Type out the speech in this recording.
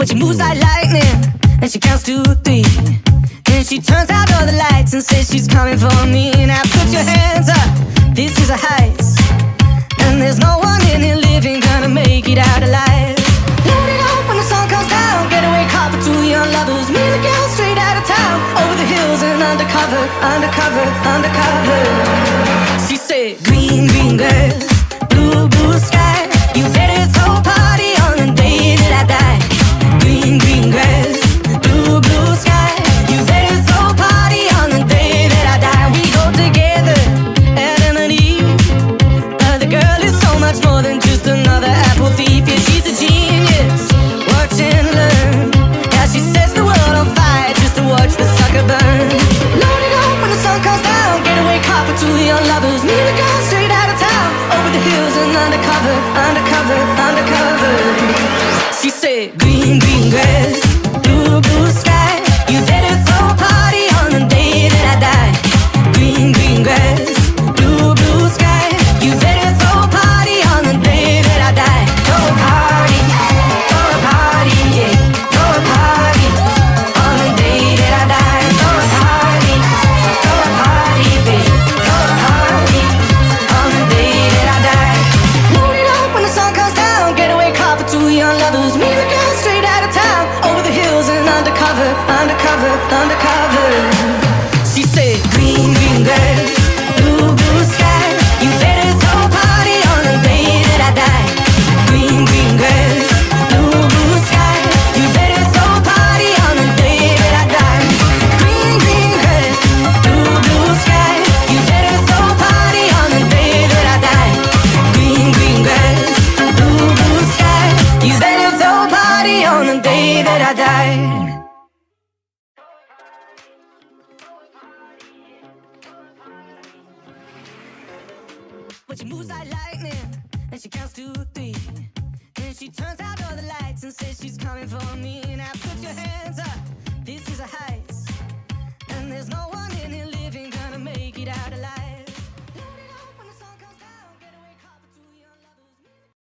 But she moves like lightning, and she counts to three. Then she turns out all the lights and says she's coming for me. Now put your hands up, this is a heist. And there's no one in here living gonna make it out alive. Load it up when the sun comes down. Getaway car for two young lovers. Me and the girl straight out of town. Over the hills and undercover, undercover, undercover. Car for two young lovers. Me and the girl straight out of town. Over the hills and undercover, undercover, undercover. She said, Green, green grass, undercover. She said, Green, green grass, blue, blue sky. You better throw a party on the day that I die. Green, green grass, blue, blue sky. You better throw a party on the day that I die. Green, green grass, blue, blue sky. You better throw a party on the day that I die. Green, green grass, blue, blue sky. You better throw a party on the day that I die. But she moves like lightning, and she counts to three. Then she turns out all the lights and says she's coming for me. Now put your hands up, this is a heist. And there's no